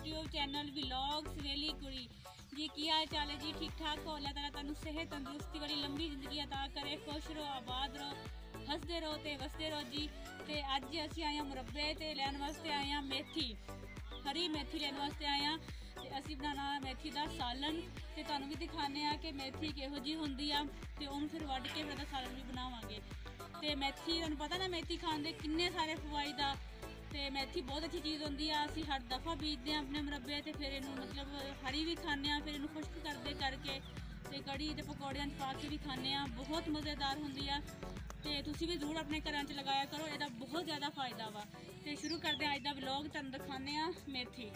Vlog ਸਵੇਲੀ ਕੁੜੀ ਜੀ ਕੀ ਹਾਲ ਚਾਲ ਹੈ ਜੀ ਠੀਕ ਠਾਕ ਹੋ ਅੱਲਾਹ ਤਾਲਾ ਤੁਹਾਨੂੰ ਸਿਹਤ ਤੰਦਰੁਸਤੀ ਵਾਲੀ ਲੰਬੀ ਜ਼ਿੰਦਗੀ عطا ਕਰੇ ਖੁਸ਼ ਰਹੋ ਆਬਾਦ ਰਹੋ ਹੱਸਦੇ ਰਹੋ ਤੇ ਵਸਦੇ ਰਹੋ ਜੀ ਤੇ ਅੱਜ ਅਸੀਂ ਆਏ ਹਾਂ ਮੁਰੱਬੇ ਤੇ ਲੈਣ ਵਾਸਤੇ ਆਏ ਹਾਂ ਮੇਥੀ ਹਰੀ ਮੇਥੀ ਲੈਣ ਵਾਸਤੇ ਆਏ ਹਾਂ ਤੇ ਅਸੀਂ ਬਣਾਉਣਾ ਮੇਥੀ ਦਾ ਸਾਲਨ ਤੇ ਤੁਹਾਨੂੰ ਵੀ ਦਿਖਾਣੇ ਆ ਕਿ ਮੇਥੀ ਕਿਹੋ ਜੀ ਹੁੰਦੀ ਆ ਤੇ ਉਹਨੂੰ ਫਿਰ ਵੱਢ ਕੇ ਫਿਰ ਉਹਦਾ ਸਾਲਨ ਵੀ ਬਣਾਵਾਂਗੇ ਤੇ ਮੇਥੀ ਤੁਹਾਨੂੰ ਪਤਾ ਨਾ ਮੇਥੀ ਖਾਣ ਦੇ ਕਿੰਨੇ ਸਾਰੇ ਫਵਾਇਦ ਆ ਤੇ ਮੈਥੀ ਬਹੁਤ ਅੱਛੀ ਚੀਜ਼ ਹੁੰਦੀ ਆ, ਅਸੀਂ ਹਰ ਦਫਾ ਬੀਜਦੇ ਆ ਆਪਣੇ ਮੁਰੱਬੇ ਤੇ, ਫਿਰ ਇਹਨੂੰ ਮਤਲਬ ਹਰੀ ਵੀ ਖਾਂਦੇ ਆ, ਫਿਰ ਇਹਨੂੰ ਖੁਸ਼ਕ ਕਰਦੇ ਕਰਕੇ ਤੇ ਕੜੀ ਤੇ ਪਕੌੜਿਆਂ 'ਚ ਪਾ ਕੇ ਵੀ ਖਾਂਦੇ ਆ, ਬਹੁਤ ਮਜ਼ੇਦਾਰ ਹੁੰਦੀ ਆ। ਤੇ ਤੁਸੀਂ ਵੀ ਜ਼ਰੂਰ ਆਪਣੇ ਘਰਾਂ 'ਚ ਲਗਾਇਆ ਕਰੋ, ਇਹਦਾ ਬਹੁਤ ਜ਼ਿਆਦਾ ਫਾਇਦਾ ਵਾ। ਤੇ ਸ਼ੁਰੂ ਕਰਦੇ ਆ ਅੱਜ ਦਾ ਵਲੌਗ ਤੁਹਾਨੂੰ ਦਿਖਾਉਂਦੇ ਆ ਮੇਥੀ।